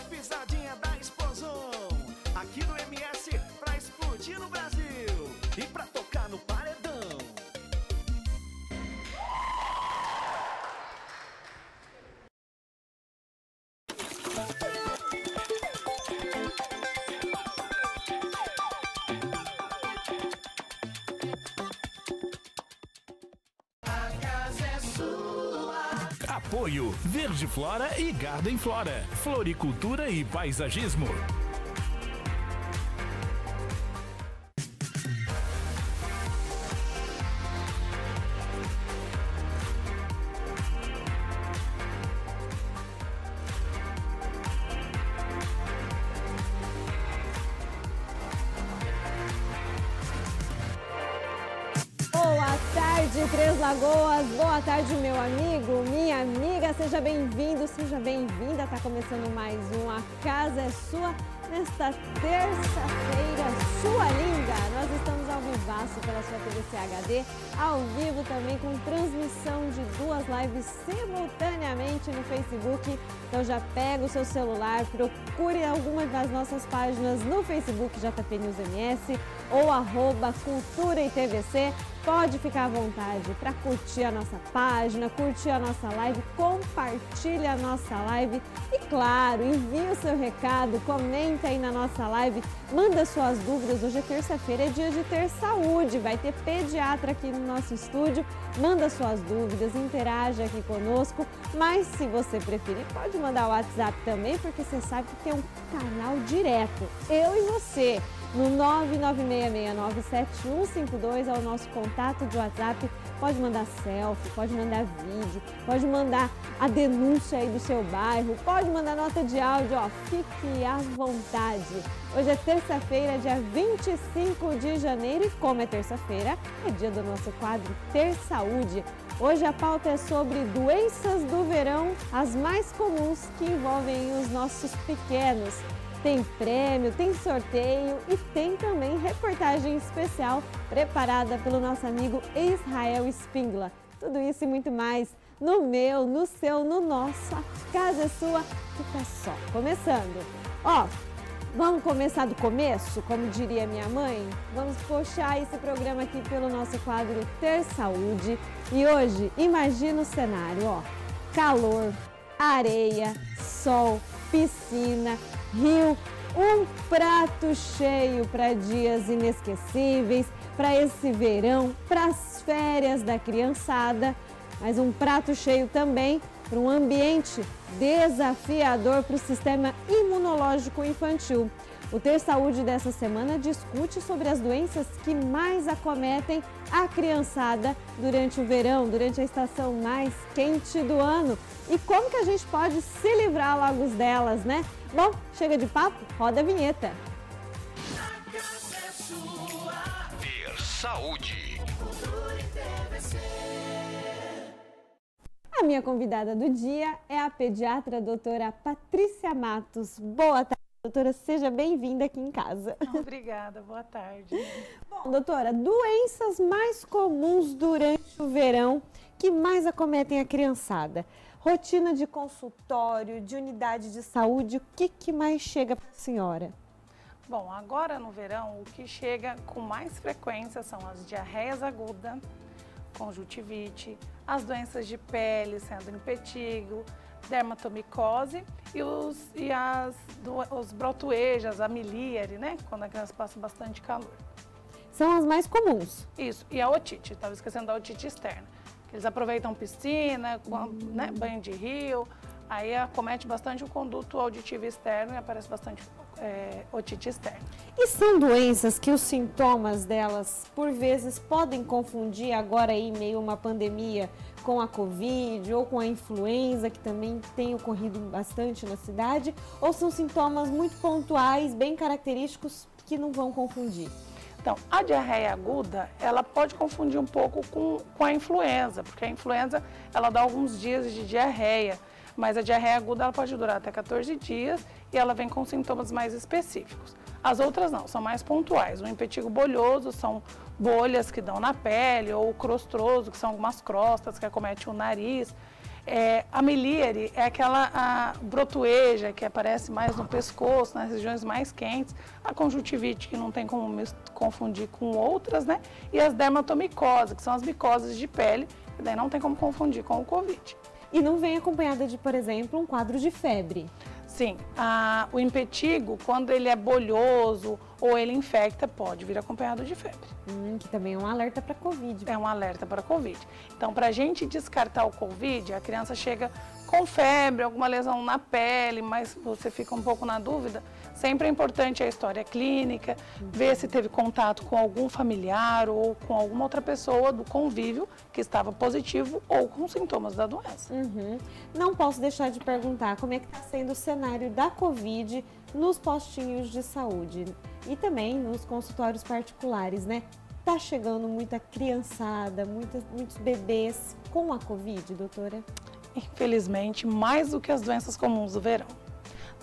Apesar Apoio Verde Flora e Garden Flora. Floricultura e paisagismo. Boa tarde, Três Lagoas. Boa tarde, meu amigo, minha. Seja bem-vindo, seja bem-vinda. Tá começando mais um A Casa é Sua nesta terça-feira, sua linda. Nós estamos ao vivaço pela sua TVC HD, ao vivo também com transmissão de duas lives simultaneamente no Facebook. Então já pega o seu celular, procure alguma das nossas páginas no Facebook JP News MS ou arroba Cultura e TVC. Pode ficar à vontade para curtir a nossa página, curtir a nossa live, compartilhe a nossa live e, claro, envie o seu recado, comenta aí na nossa live, manda suas dúvidas. Hoje é terça-feira, é dia de ter saúde, vai ter pediatra aqui no nosso estúdio. Manda suas dúvidas, interaja aqui conosco, mas se você preferir, pode mandar o WhatsApp também, porque você sabe que tem um canal direto, eu e você no 996697152 é o nosso contato de WhatsApp. Pode mandar selfie, pode mandar vídeo, pode mandar a denúncia aí do seu bairro, pode mandar nota de áudio, ó, fique à vontade. Hoje é terça-feira, dia 25 de janeiro e como é terça-feira, é dia do nosso quadro Ter Saúde. Hoje a pauta é sobre doenças do verão, as mais comuns que envolvem os nossos pequenos. Tem prêmio, tem sorteio e tem também reportagem especial preparada pelo nosso amigo Israel Spingla. Tudo isso e muito mais no meu, no seu, no nosso. A casa é sua, fica só começando. Ó, vamos começar do começo, como diria minha mãe? Vamos puxar esse programa aqui pelo nosso quadro Ter Saúde. E hoje, imagina o cenário, ó. Calor, areia, sol, piscina, rio, um prato cheio para dias inesquecíveis, para esse verão, para as férias da criançada, mas um prato cheio também para um ambiente desafiador para o sistema imunológico infantil. O Ter Saúde dessa semana discute sobre as doenças que mais acometem a criançada durante o verão, durante a estação mais quente do ano. E como que a gente pode se livrar logo delas, né? Bom, chega de papo, roda a vinheta. Ter saúde. A minha convidada do dia é a pediatra doutora Patrícia Matos. Boa tarde, doutora, seja bem-vinda aqui em casa. Obrigada, boa tarde. Bom, doutora, doenças mais comuns durante o verão que mais acometem a criançada? Rotina de consultório, de unidade de saúde, o que, que mais chega para a senhora? Bom, agora no verão, o que chega com mais frequência são as diarreias agudas, conjuntivite, as doenças de pele, sendo impetigo, dermatomicose e os, e as, do, os brotoejas, a milíare, né? Quando a criança passa bastante calor. São as mais comuns. Isso, e a otite, estava esquecendo da otite externa. Eles aproveitam piscina, né, banho de rio, aí acomete bastante o conduto auditivo externo e aparece bastante é, otite externa. E são doenças que os sintomas delas, por vezes, podem confundir agora aí, em meio a uma pandemia, com a Covid ou com a influenza, que também tem ocorrido bastante na cidade, ou são sintomas muito pontuais, bem característicos, que não vão confundir? Então, a diarreia aguda, ela pode confundir um pouco com, com a influenza, porque a influenza, ela dá alguns dias de diarreia, mas a diarreia aguda, ela pode durar até 14 dias e ela vem com sintomas mais específicos. As outras não, são mais pontuais. O impetigo bolhoso são bolhas que dão na pele, ou o crostroso, que são algumas crostas que acometem o nariz. É, a milíare é aquela a brotoeja que aparece mais no pescoço, nas regiões mais quentes, a conjuntivite que não tem como confundir com outras, né? E as dermatomicoses, que são as micoses de pele, que daí não tem como confundir com o Covid. E não vem acompanhada de, por exemplo, um quadro de febre. Sim, a, o impetigo, quando ele é bolhoso ou ele infecta, pode vir acompanhado de febre. Hum, que também é um alerta para Covid. É um alerta para Covid. Então, para a gente descartar o Covid, a criança chega com febre, alguma lesão na pele, mas você fica um pouco na dúvida, Sempre é importante a história clínica, ver se teve contato com algum familiar ou com alguma outra pessoa do convívio que estava positivo ou com sintomas da doença. Uhum. Não posso deixar de perguntar como é que está sendo o cenário da Covid nos postinhos de saúde e também nos consultórios particulares, né? Tá chegando muita criançada, muitos bebês com a Covid, doutora? Infelizmente, mais do que as doenças comuns do verão.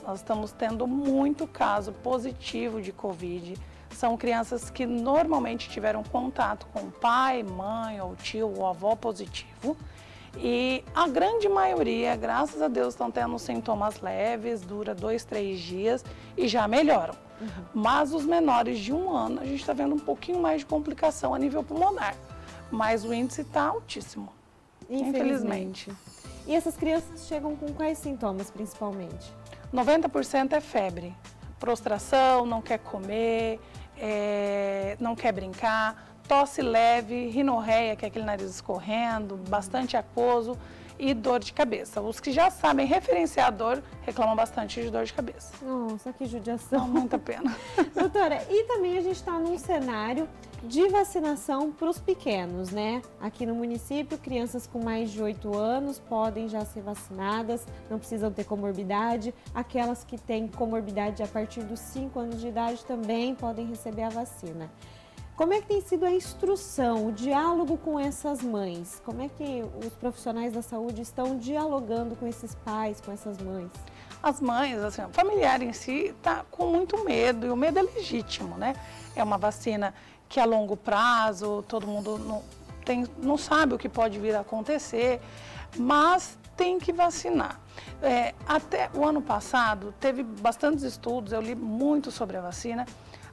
Nós estamos tendo muito caso positivo de Covid. São crianças que normalmente tiveram contato com pai, mãe ou tio ou avó positivo. E a grande maioria, graças a Deus, estão tendo sintomas leves, dura dois, três dias e já melhoram. Uhum. Mas os menores de um ano, a gente está vendo um pouquinho mais de complicação a nível pulmonar. Mas o índice está altíssimo, infelizmente. infelizmente. E essas crianças chegam com quais sintomas, principalmente? 90% é febre, prostração, não quer comer, é, não quer brincar, tosse leve, rinorreia, que é aquele nariz escorrendo, bastante aquoso e dor de cabeça. Os que já sabem referenciar a dor reclamam bastante de dor de cabeça. Nossa, que judiação. Não, muita pena. Doutora, e também a gente está num cenário de vacinação para os pequenos, né? Aqui no município, crianças com mais de 8 anos podem já ser vacinadas, não precisam ter comorbidade. Aquelas que têm comorbidade a partir dos 5 anos de idade também podem receber a vacina. Como é que tem sido a instrução, o diálogo com essas mães? Como é que os profissionais da saúde estão dialogando com esses pais, com essas mães? As mães, assim, o familiar em si está com muito medo e o medo é legítimo, né? É uma vacina que a longo prazo todo mundo não, tem, não sabe o que pode vir a acontecer, mas tem que vacinar. É, até o ano passado teve bastantes estudos, eu li muito sobre a vacina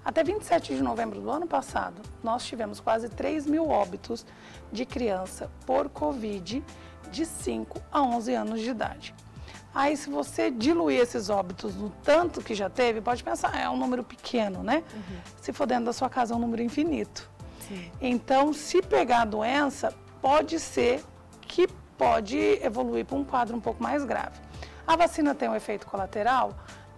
até 27 de novembro do ano passado, nós tivemos quase 3 mil óbitos de criança por Covid de 5 a 11 anos de idade. Aí, se você diluir esses óbitos no tanto que já teve, pode pensar, é um número pequeno, né? Uhum. Se for dentro da sua casa, é um número infinito. Sim. Então, se pegar a doença, pode ser que pode evoluir para um quadro um pouco mais grave. A vacina tem um efeito colateral?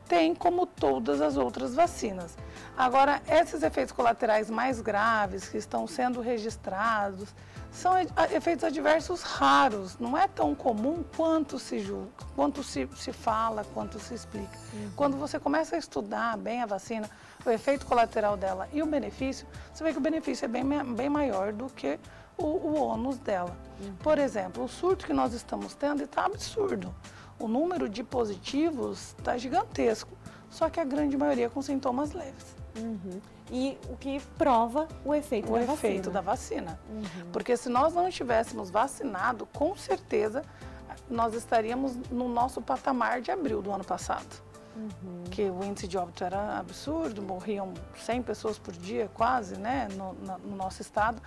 Tem, como todas as outras vacinas. Agora, esses efeitos colaterais mais graves que estão sendo registrados são efeitos adversos raros, não é tão comum quanto se julga, quanto se, se fala, quanto se explica. Uhum. Quando você começa a estudar bem a vacina, o efeito colateral dela e o benefício, você vê que o benefício é bem, bem maior do que o, o ônus dela. Uhum. Por exemplo, o surto que nós estamos tendo está absurdo. O número de positivos está gigantesco, só que a grande maioria com sintomas leves. Uhum. E o que prova o efeito o da efeito vacina. O efeito da vacina. Uhum. Porque se nós não estivéssemos vacinado, com certeza nós estaríamos no nosso patamar de abril do ano passado. Uhum. Que o índice de óbito era absurdo, morriam 100 pessoas por dia, quase, né, no, no nosso estado.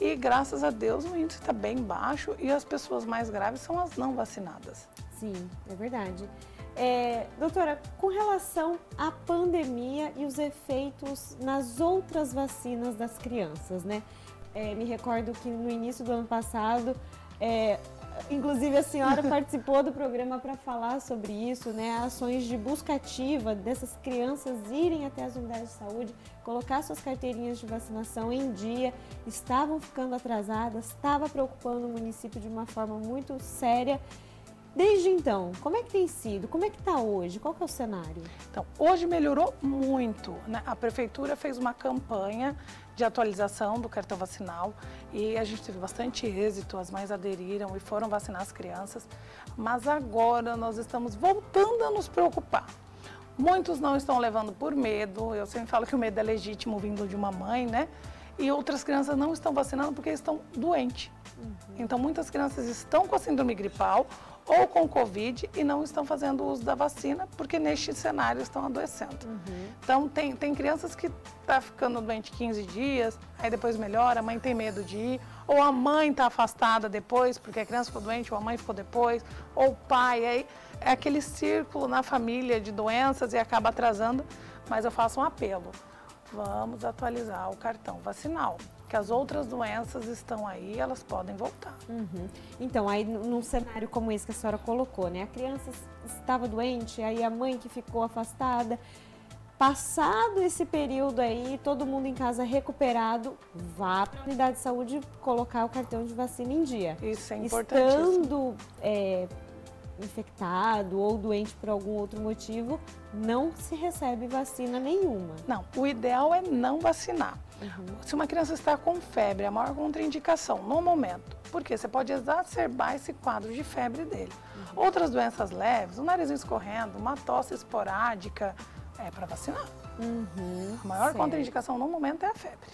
E graças a Deus o índice está bem baixo e as pessoas mais graves são as não vacinadas. Sim, é verdade. É, doutora, com relação à pandemia e os efeitos nas outras vacinas das crianças, né? É, me recordo que no início do ano passado, é, inclusive a senhora participou do programa para falar sobre isso, né? Ações de busca ativa dessas crianças irem até as unidades de saúde, colocar suas carteirinhas de vacinação em dia, estavam ficando atrasadas, estava preocupando o município de uma forma muito séria Desde então, como é que tem sido? Como é que está hoje? Qual que é o cenário? Então, hoje melhorou muito. Né? A prefeitura fez uma campanha de atualização do cartão vacinal e a gente teve bastante êxito, as mães aderiram e foram vacinar as crianças, mas agora nós estamos voltando a nos preocupar. Muitos não estão levando por medo, eu sempre falo que o medo é legítimo vindo de uma mãe, né? E outras crianças não estão vacinando porque estão doentes. Uhum. Então, muitas crianças estão com a síndrome gripal ou com Covid e não estão fazendo uso da vacina porque neste cenário estão adoecendo. Então, tem, tem crianças que tá ficando doente 15 dias, aí depois melhora, a mãe tem medo de ir, ou a mãe está afastada depois porque a criança ficou doente ou a mãe ficou depois, ou o pai, aí é aquele círculo na família de doenças e acaba atrasando, mas eu faço um apelo. Vamos atualizar o cartão vacinal, que as outras doenças estão aí, elas podem voltar. Uhum. Então, aí num cenário como esse que a senhora colocou, né? A criança estava doente, aí a mãe que ficou afastada. Passado esse período aí, todo mundo em casa recuperado, vá para a unidade de saúde colocar o cartão de vacina em dia. Isso é importantíssimo. Estando é, infectado ou doente por algum outro motivo, não se recebe vacina nenhuma. Não, o ideal é não vacinar. Se uma criança está com febre, é a maior contraindicação no momento, porque você pode exacerbar esse quadro de febre dele. Outras doenças leves, o nariz escorrendo, uma tosse esporádica, é para vacinar. a maior certo. contraindicação no momento é a febre.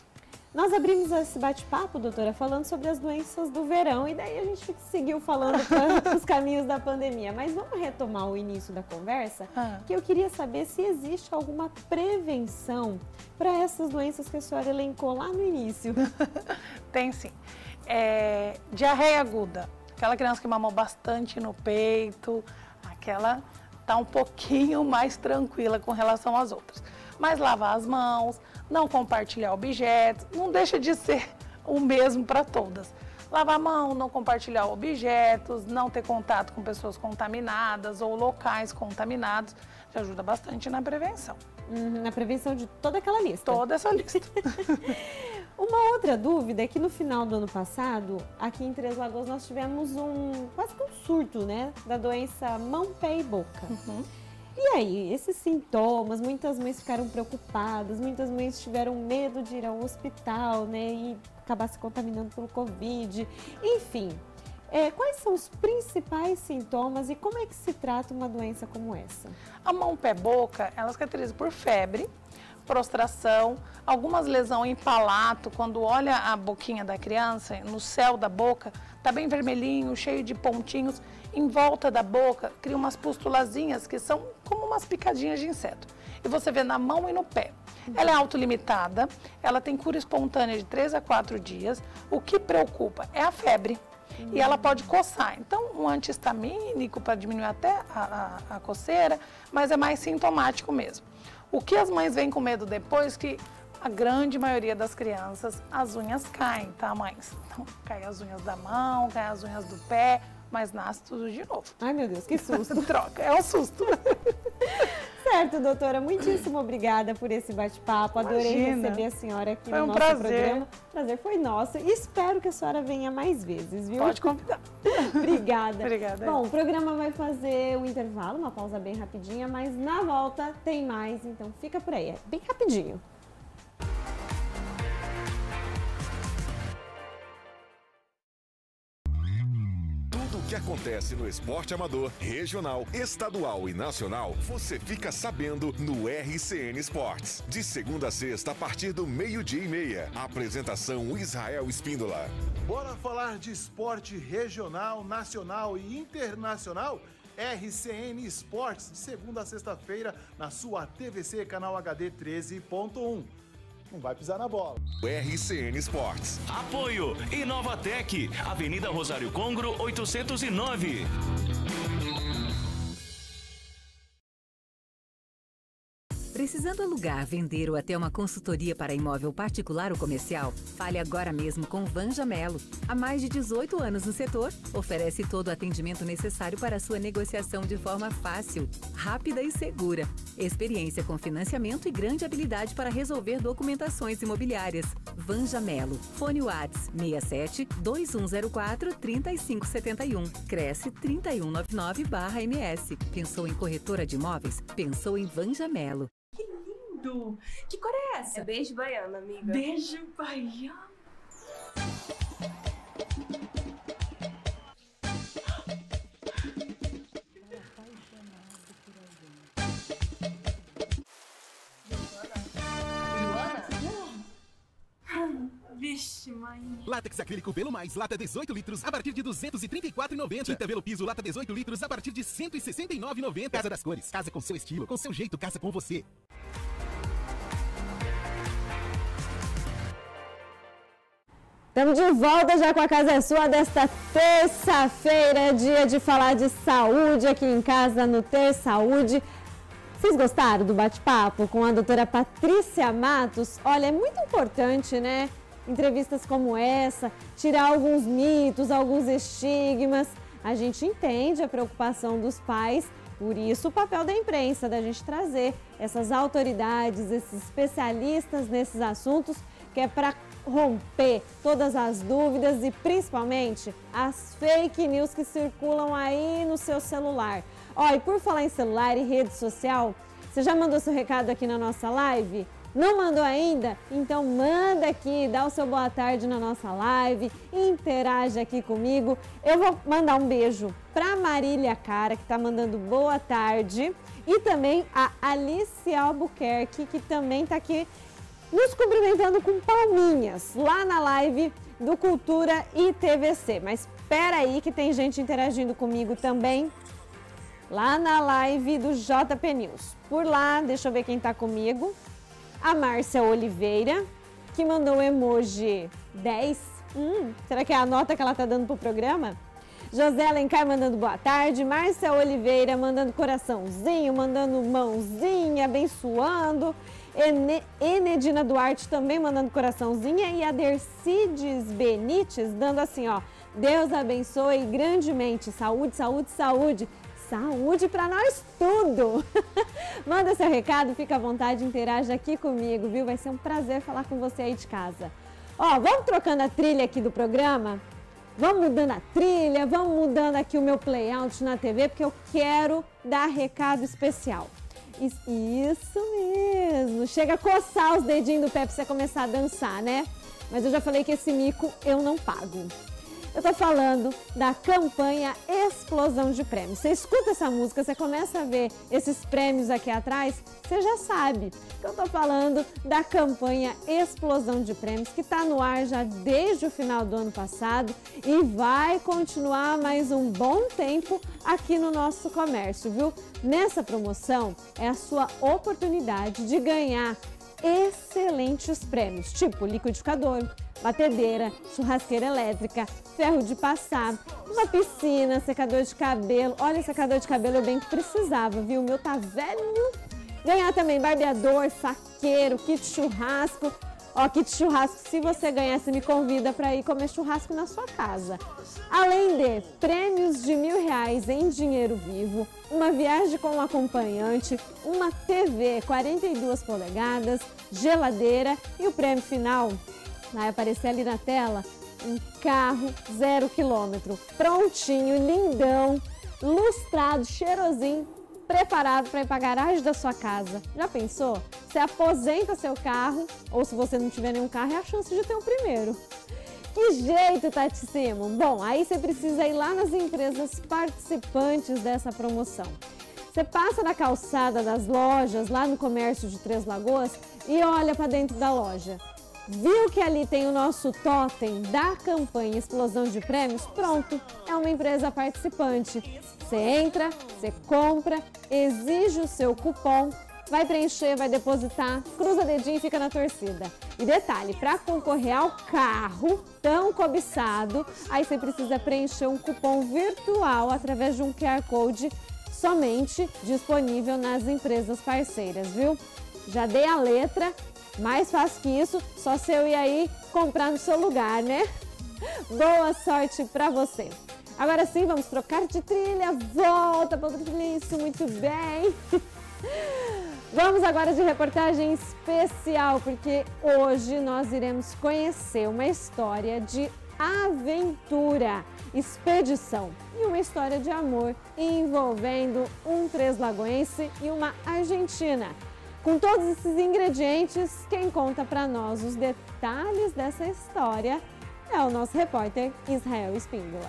Nós abrimos esse bate-papo, doutora, falando sobre as doenças do verão e daí a gente seguiu falando para os caminhos da pandemia. Mas vamos retomar o início da conversa, Ah. que eu queria saber se existe alguma prevenção para essas doenças que a senhora elencou lá no início. Tem sim. É, diarreia aguda, aquela criança que mamou bastante no peito, aquela tá um pouquinho mais tranquila com relação às outras. Mas lavar as mãos, não compartilhar objetos, não deixa de ser o mesmo para todas. Lavar a mão, não compartilhar objetos, não ter contato com pessoas contaminadas ou locais contaminados, já ajuda bastante na prevenção. Uhum, na prevenção de toda aquela lista. Toda essa lista. Uma outra dúvida é que no final do ano passado, aqui em Três Lagoas, nós tivemos um quase que um surto, né? Da doença mão, pé e boca. E aí, esses sintomas, muitas mães ficaram preocupadas, muitas mães tiveram medo de ir ao hospital, né? E acabar se contaminando pelo Covid. Enfim, é, quais são os principais sintomas e como é que se trata uma doença como essa? A mão, pé, boca, elas caracterizam por febre, prostração, algumas lesões em palato, quando olha a boquinha da criança, no céu da boca, tá bem vermelhinho, cheio de pontinhos, em volta da boca, cria umas pustulazinhas que são como umas picadinhas de inseto. E você vê na mão e no pé. Ela é autolimitada, ela tem cura espontânea de 3 a 4 dias. O que preocupa é a febre. E ela pode coçar. Então, um antihistamínico para diminuir até a, a- a coceira, mas é mais sintomático mesmo. O que as mães vêm com medo depois que a grande maioria das crianças, as unhas caem, tá, mães? Então, cai as unhas da mão, cai as unhas do pé, mas nasce tudo de novo. Ai, meu Deus, que susto! Troca, é um susto. Certo, doutora, muitíssimo obrigada por esse bate-papo. Adorei Imagina. receber a senhora aqui Foi no um nosso prazer. programa. Prazer foi nosso e espero que a senhora venha mais vezes, viu? Pode convidar. Obrigada. Obrigada. Bom, o programa vai fazer um intervalo, uma pausa bem rapidinha, mas na volta tem mais, então fica por aí, é bem rapidinho. Acontece no esporte amador, regional, estadual e nacional, você fica sabendo no RCN Esportes. De segunda a sexta, a partir do meio-dia e meia. Apresentação Israel Espíndola. Bora falar de esporte regional, nacional e internacional? RCN Esportes, de segunda a sexta-feira, na sua TVC canal HD 13.1. Não vai pisar na bola. RCN Esportes. Apoio Inovatec, Avenida Rosário Congro 809. Precisando alugar, vender ou até uma consultoria para imóvel particular ou comercial? Fale agora mesmo com Vanja Melo. Há mais de 18 anos no setor, oferece todo o atendimento necessário para sua negociação de forma fácil, rápida e segura. Experiência com financiamento e grande habilidade para resolver documentações imobiliárias. Vanja Melo. Fone Whats 67 2104 3571. Cresce 3199/MS. Pensou em corretora de imóveis? Pensou em Vanja Melo. Lindo! Que cor é essa? É beijo baiano, amiga. Beijo baiano. Vixe, Látex acrílico Velo Mais, lata 18 litros, a partir de 234,90. Tinta Velo Piso, lata 18 litros, a partir de 169,90. Casa das Cores, casa com seu estilo, com seu jeito, casa com você. Estamos de volta já com a Casa é Sua desta terça-feira, dia de falar de saúde aqui em casa no Ter Saúde. Vocês gostaram do bate-papo com a doutora Patrícia Matos? Olha, é muito importante, né? Entrevistas como essa, tirar alguns mitos, alguns estigmas. A gente entende a preocupação dos pais, por isso o papel da imprensa, da gente trazer essas autoridades, esses especialistas nesses assuntos, que é para romper todas as dúvidas e principalmente as fake news que circulam aí no seu celular. Ó, e por falar em celular e rede social, você já mandou seu recado aqui na nossa live? Não mandou ainda? Então manda aqui, dá o seu boa tarde na nossa live, interage aqui comigo. Eu vou mandar um beijo para Marília Cara, que está mandando boa tarde, e também a Alice Albuquerque, que também está aqui nos cumprimentando com palminhas lá na live do Cultura e TVC. Mas espera aí que tem gente interagindo comigo também lá na live do JP News. Por lá, deixa eu ver quem tá comigo. A Márcia Oliveira, que mandou o emoji 10. Hum, será que é a nota que ela tá dando pro programa? José Alencar mandando boa tarde, Márcia Oliveira mandando coraçãozinho, mandando mãozinha, abençoando. Ene, Enedina Duarte também mandando coraçãozinha e a Dercides Benites dando assim, ó. Deus abençoe grandemente. Saúde, saúde, saúde. Saúde para nós tudo! Manda seu recado, fica à vontade, interaja aqui comigo, viu? Vai ser um prazer falar com você aí de casa. Ó, vamos trocando a trilha aqui do programa? Vamos mudando a trilha, vamos mudando aqui o meu playout na TV, porque eu quero dar recado especial. Isso mesmo. Chega a coçar os dedinhos do pé pra você começar a dançar, né? Mas eu já falei que esse mico eu não pago. Eu tô falando da campanha Explosão de Prêmios. Você escuta essa música, você começa a ver esses prêmios aqui atrás, você já sabe que eu tô falando da campanha Explosão de Prêmios, que está no ar já desde o final do ano passado e vai continuar mais um bom tempo aqui no nosso comércio, viu? Nessa promoção é a sua oportunidade de ganhar excelentes prêmios, tipo liquidificador, batedeira, churrasqueira elétrica, ferro de passar, uma piscina, secador de cabelo. Olha, secador de cabelo eu bem que precisava, viu? O meu tá velho. Ganhar também barbeador, saqueiro, kit churrasco. Ó, kit churrasco, se você ganhar, você me convida para ir comer churrasco na sua casa. Além de prêmios de mil reais em dinheiro vivo, uma viagem com um acompanhante, uma TV 42 polegadas, geladeira e o prêmio final vai aparecer ali na tela um carro zero quilômetro, prontinho, lindão, lustrado, cheirosinho, preparado para ir para a garagem da sua casa. Já pensou? Você aposenta seu carro, ou se você não tiver nenhum carro, é a chance de ter o primeiro. Que jeito, Tati Simon? Bom, aí você precisa ir lá nas empresas participantes dessa promoção. Você passa na calçada das lojas, lá no comércio de Três Lagoas, e olha para dentro da loja. Viu que ali tem o nosso totem da campanha Explosão de Prêmios? Pronto, é uma empresa participante. Você entra, você compra, exige o seu cupom, vai preencher, vai depositar, cruza dedinho e fica na torcida. E detalhe, para concorrer ao carro tão cobiçado, aí você precisa preencher um cupom virtual através de um QR Code somente disponível nas empresas parceiras, viu? Já dei a letra, mais fácil que isso, só se eu ir aí comprar no seu lugar, né? Boa sorte para você. Agora sim, vamos trocar de trilha. Volta para o isso, muito bem. Vamos agora de reportagem especial, porque hoje nós iremos conhecer uma história de aventura, expedição e uma história de amor envolvendo um treslagoense e uma argentina. Com todos esses ingredientes, quem conta para nós os detalhes dessa história é o nosso repórter Israel Espíndola.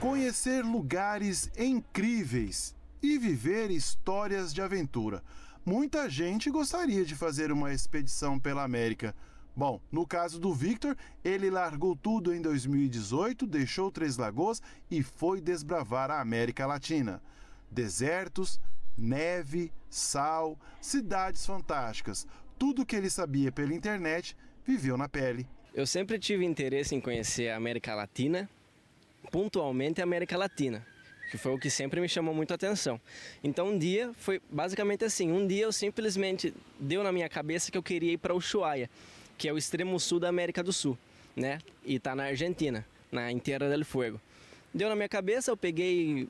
Conhecer lugares incríveis e viver histórias de aventura. Muita gente gostaria de fazer uma expedição pela América, Bom, no caso do Victor, ele largou tudo em 2018, deixou Três Lagoas e foi desbravar a América Latina. Desertos, neve, sal, cidades fantásticas. Tudo que ele sabia pela internet, viveu na pele. Eu sempre tive interesse em conhecer a América Latina, pontualmente a América Latina, que foi o que sempre me chamou muito a atenção. Então um dia foi basicamente assim, um dia eu simplesmente deu na minha cabeça que eu queria ir para Ushuaia, que é o extremo sul da América do Sul, né? E tá na Argentina, na Inteira del Fuego. Deu na minha cabeça, eu peguei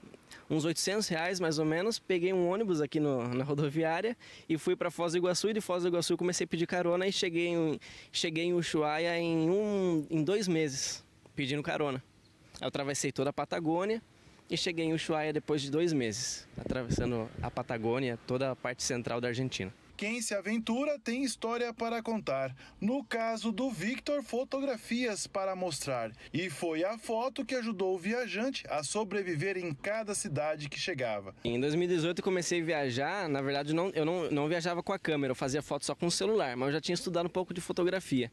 uns 800 reais mais ou menos, peguei um ônibus aqui no, na rodoviária e fui para Foz do Iguaçu e de Foz do Iguaçu comecei a pedir carona e cheguei em, cheguei em Ushuaia em, um, em dois meses pedindo carona. Eu atravessei toda a Patagônia e cheguei em Ushuaia depois de dois meses, atravessando a Patagônia, toda a parte central da Argentina. Quem se aventura tem história para contar. No caso do Victor, fotografias para mostrar. E foi a foto que ajudou o viajante a sobreviver em cada cidade que chegava. Em 2018 eu comecei a viajar, na verdade não, eu não, não viajava com a câmera, eu fazia foto só com o celular, mas eu já tinha estudado um pouco de fotografia.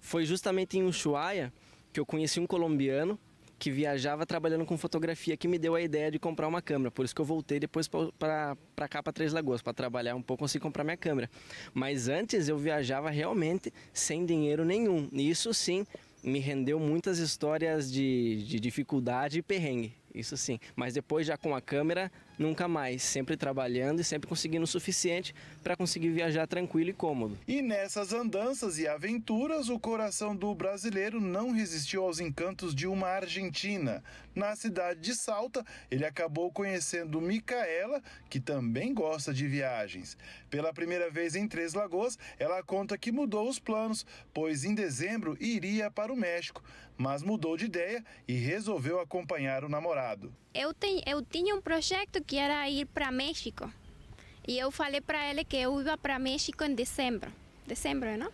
Foi justamente em Ushuaia que eu conheci um colombiano que viajava trabalhando com fotografia que me deu a ideia de comprar uma câmera. Por isso que eu voltei depois para cá, para Três Lagoas, para trabalhar um pouco, consegui comprar minha câmera. Mas antes eu viajava realmente sem dinheiro nenhum. E isso sim me rendeu muitas histórias de, de dificuldade e perrengue. Isso sim. Mas depois já com a câmera, nunca mais. Sempre trabalhando e sempre conseguindo o suficiente para conseguir viajar tranquilo e cômodo. E nessas andanças e aventuras, o coração do brasileiro não resistiu aos encantos de uma Argentina. Na cidade de Salta, ele acabou conhecendo Micaela, que também gosta de viagens. Pela primeira vez em Três Lagoas, ela conta que mudou os planos, pois em dezembro iria para o México, mas mudou de ideia e resolveu acompanhar o namorado. Eu, eu tinha um projeto que era ir para México. E eu falei para ele que eu ia para México em dezembro. Dezembro, não?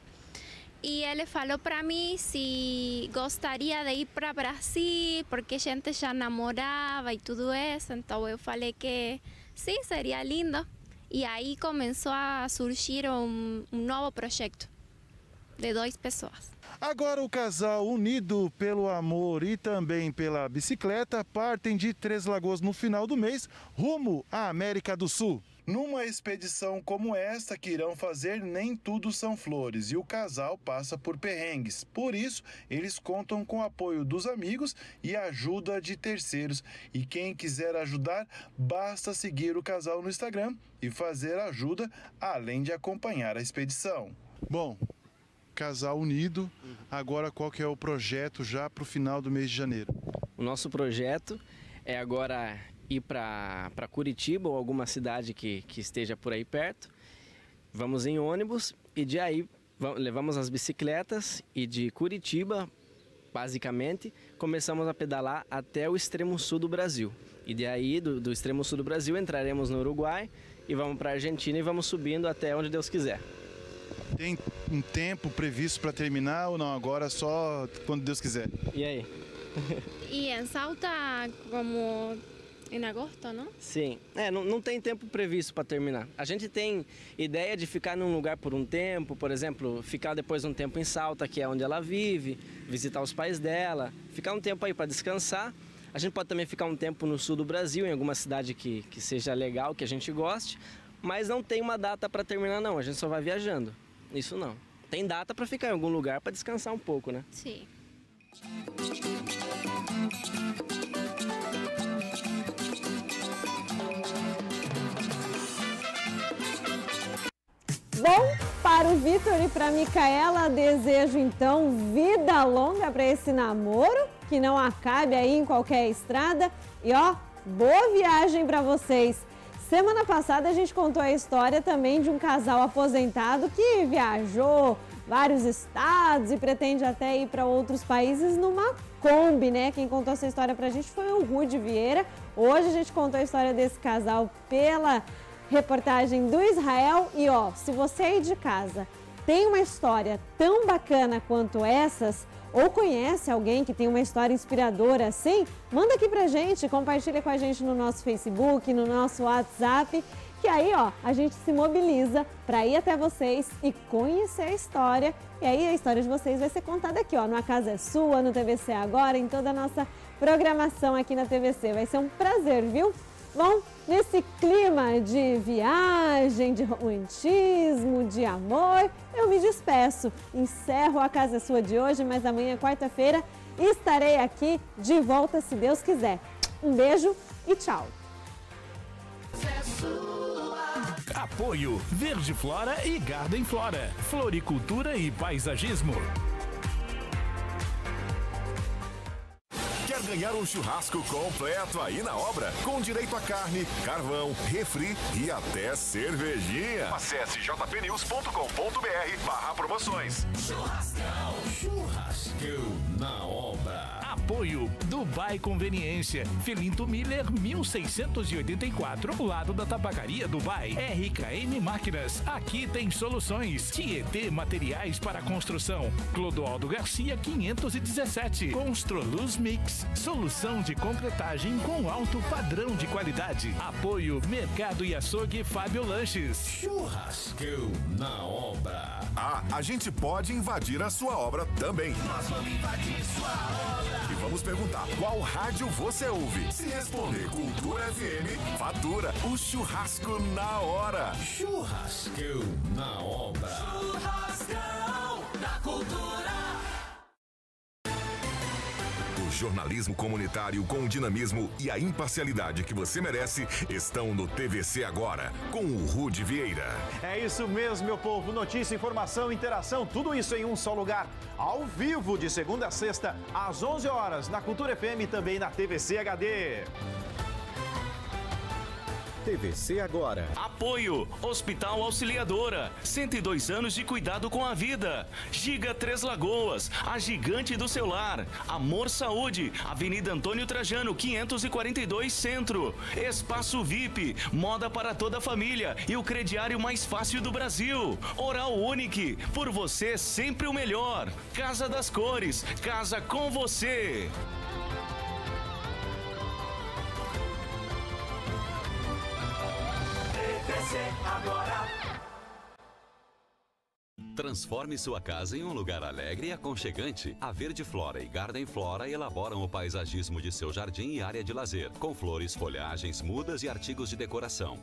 E ele falou para mim se gostaria de ir para Brasil, porque a gente já namorava e tudo isso. Então eu falei que sim, seria lindo. E aí começou a surgir um, um novo projeto de duas pessoas. Agora o casal unido pelo amor e também pela bicicleta partem de Três Lagoas no final do mês rumo à América do Sul. Numa expedição como esta que irão fazer, nem tudo são flores e o casal passa por perrengues. Por isso, eles contam com o apoio dos amigos e ajuda de terceiros. E quem quiser ajudar, basta seguir o casal no Instagram e fazer ajuda, além de acompanhar a expedição. Bom, casal unido. Agora, qual que é o projeto já para o final do mês de janeiro? O nosso projeto é agora ir para Curitiba ou alguma cidade que, que esteja por aí perto. Vamos em ônibus e de aí levamos as bicicletas e de Curitiba, basicamente, começamos a pedalar até o extremo sul do Brasil. E de aí, do, do extremo sul do Brasil, entraremos no Uruguai e vamos para a Argentina e vamos subindo até onde Deus quiser. Tem um tempo previsto para terminar ou não? Agora só quando Deus quiser. E aí? e em Salta, como em agosto, não? Sim. É, não, não tem tempo previsto para terminar. A gente tem ideia de ficar num lugar por um tempo, por exemplo, ficar depois um tempo em Salta, que é onde ela vive, visitar os pais dela, ficar um tempo aí para descansar. A gente pode também ficar um tempo no sul do Brasil, em alguma cidade que, que seja legal, que a gente goste, mas não tem uma data para terminar, não. A gente só vai viajando. Isso não. Tem data para ficar em algum lugar para descansar um pouco, né? Sim. Bom, para o Vitor e para a Micaela, desejo então vida longa para esse namoro, que não acabe aí em qualquer estrada. E ó, boa viagem para vocês. Semana passada a gente contou a história também de um casal aposentado que viajou vários estados e pretende até ir para outros países numa Kombi, né? Quem contou essa história pra gente foi o Rude Vieira. Hoje a gente contou a história desse casal pela reportagem do Israel. E ó, se você aí de casa tem uma história tão bacana quanto essas, ou conhece alguém que tem uma história inspiradora assim, manda aqui pra gente, compartilha com a gente no nosso Facebook, no nosso WhatsApp, que aí, ó, a gente se mobiliza para ir até vocês e conhecer a história. E aí a história de vocês vai ser contada aqui, ó, no A Casa é Sua, no TVC Agora, em toda a nossa programação aqui na TVC. Vai ser um prazer, viu? Bom, nesse clima de viagem, de romantismo, de amor, eu me despeço. Encerro a Casa Sua de hoje, mas amanhã, quarta-feira, estarei aqui de volta, se Deus quiser. Um beijo e tchau! Apoio Verde Flora e Garden Flora. Floricultura e paisagismo. Ganhar um churrasco completo aí na obra? Com direito a carne, carvão, refri e até cervejinha. Acesse jpnews.com.br barra promoções. Churrascão, churrascão na obra. Apoio Dubai Conveniência, Filinto Miller 1684, lado da Tabacaria Dubai. RKM Máquinas, aqui tem soluções. Tietê Materiais para Construção. Clodoaldo Garcia 517. Construluz Mix, solução de concretagem com alto padrão de qualidade. Apoio Mercado e Açougue Fábio Lanches. Churrascão na obra. Ah, a gente pode invadir a sua obra também. Nós vamos invadir sua obra. Vamos perguntar qual rádio você ouve. Se responder Cultura FM, fatura o churrasco na hora. Churrascão na obra. Churrascão da cultura. Jornalismo comunitário com o dinamismo e a imparcialidade que você merece estão no TVC Agora, com o Rude Vieira. É isso mesmo, meu povo. Notícia, informação, interação, tudo isso em um só lugar. Ao vivo, de segunda a sexta, às 11 horas, na Cultura FM e também na TVC HD. TVC Agora. Apoio Hospital Auxiliadora. 102 anos de cuidado com a vida. Giga Três Lagoas, a gigante do celular. Amor Saúde, Avenida Antônio Trajano, 542 Centro. Espaço VIP, moda para toda a família e o crediário mais fácil do Brasil. Oral Unique, por você sempre o melhor. Casa das Cores, casa com você. Agora. Transforme sua casa em um lugar alegre e aconchegante. A Verde Flora e Garden Flora elaboram o paisagismo de seu jardim e área de lazer, com flores, folhagens, mudas e artigos de decoração.